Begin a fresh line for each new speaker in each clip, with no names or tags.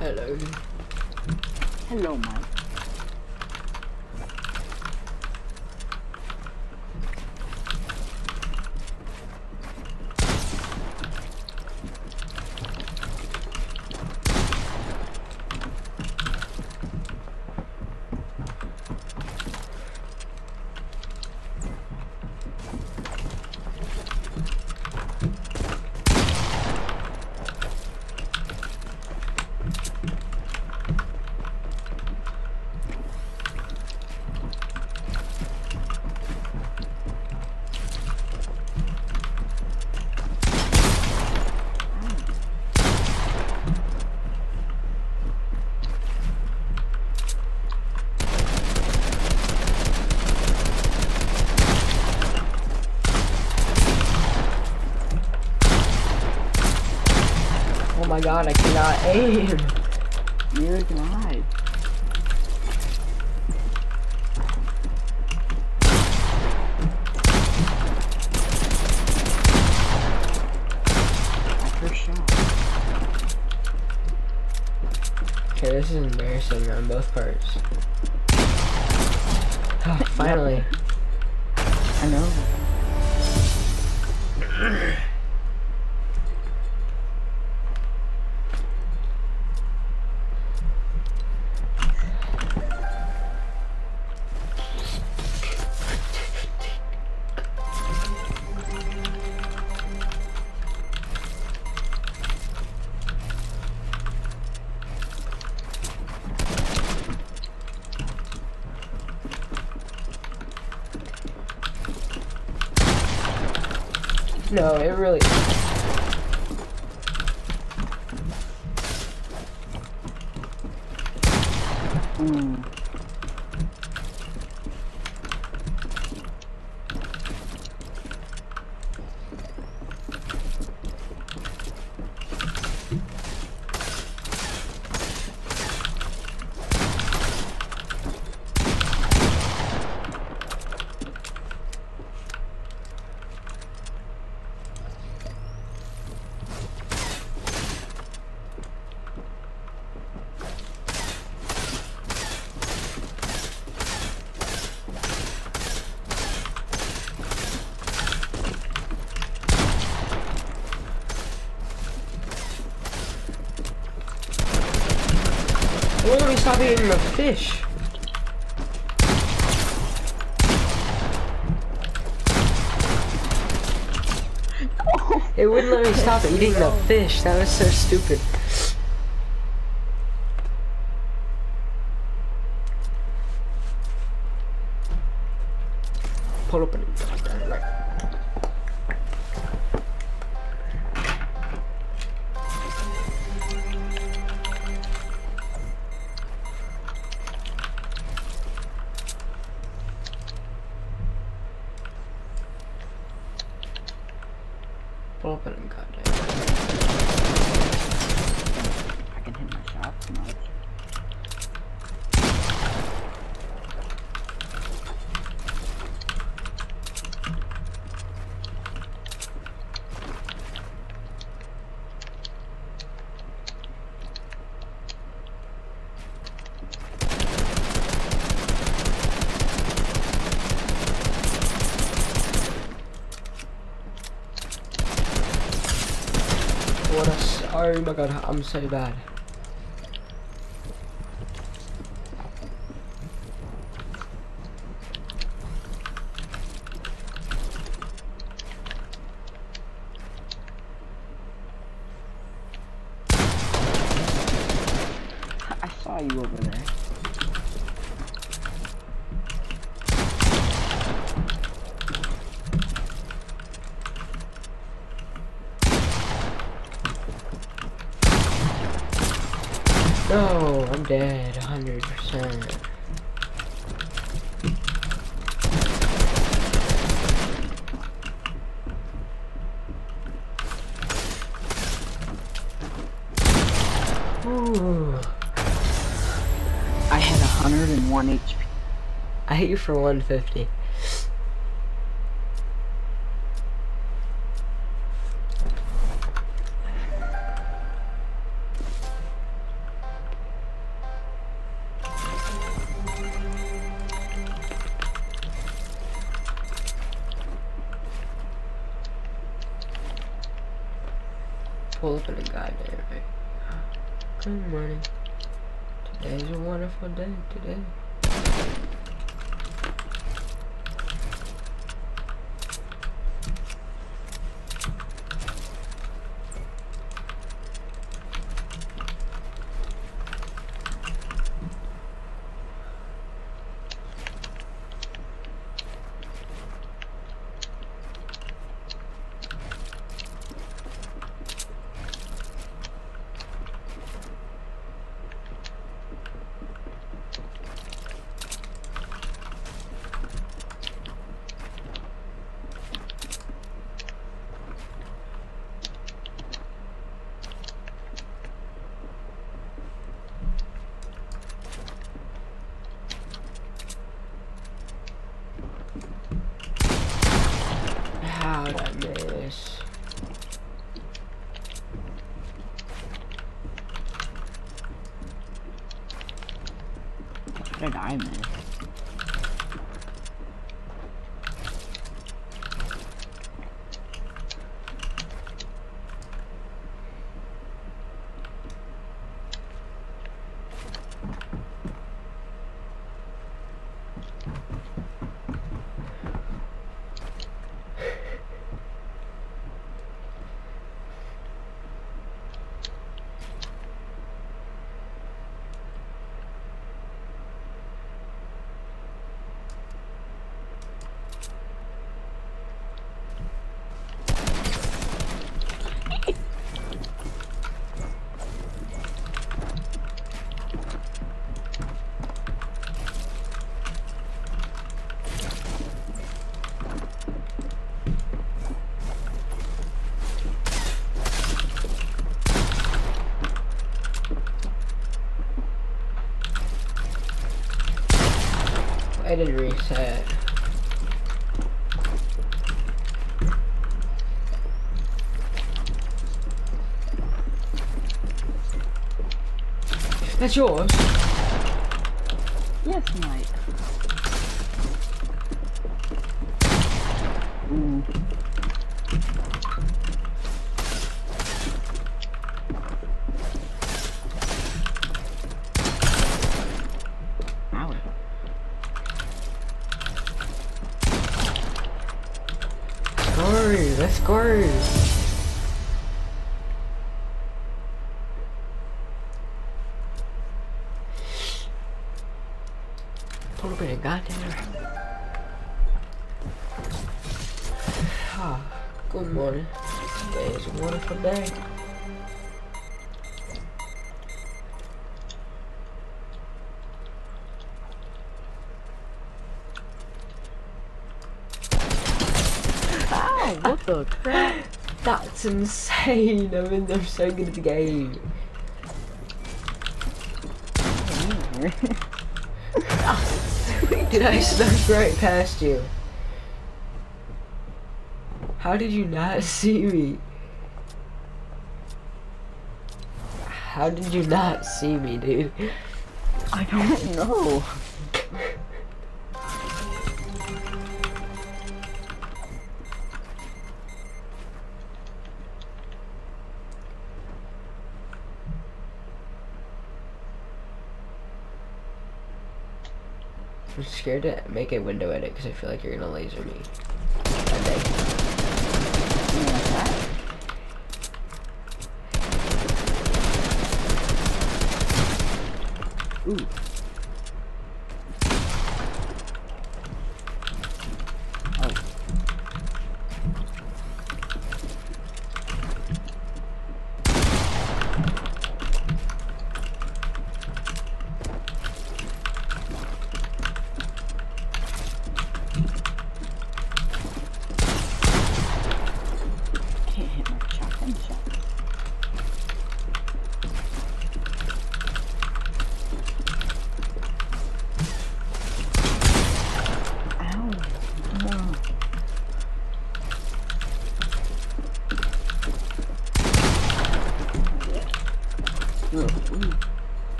Hello.
Hello, Mike.
Oh my god, I cannot aim.
Neither can I.
Okay, this is embarrassing on both parts. Finally.
I know.
No, it really. Stop eating the fish? It wouldn't let me stop eating the fish. That was so stupid. Pull up and up and goddamn.
I can hit my shot too much.
What a s- oh my god, I'm so bad.
I saw you over there.
No, I'm dead, 100%. Ooh,
I had 101 HP.
I hit you for 150. Pull up in a goddamn thing. Good morning. Today's a wonderful day today. How'd I miss?
How did I miss?
I did reset. That's yours.
Yes, Mike. Ooh.
Let's scores. Pull up in a goddamn. Ah, good morning. Today is a wonderful day.
What the crap?
That's insane. I'm in there so good at the game. Did I snuck right past you? How did you not see me? How did you not see me, dude?
I don't know.
I'm scared to make a window edit because I feel like you're gonna laser me.
Ooh. Oh. Can't hit my shotgun shot.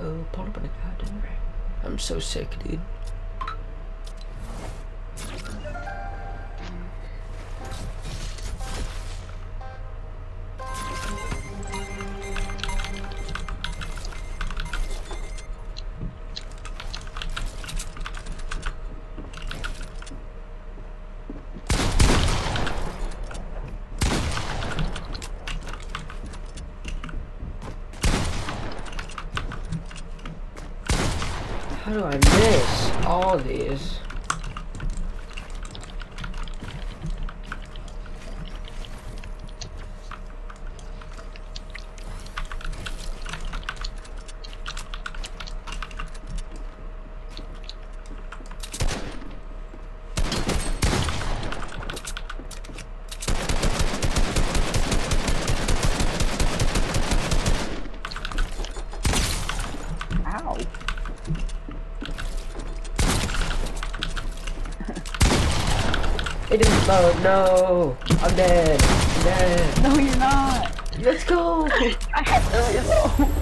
oh, pulled up in a goddamn wreck. I'm sick, dude. I miss all these? It. No, I'm dead. I'm dead.
No, you're not.
Let's go.
I have to reload.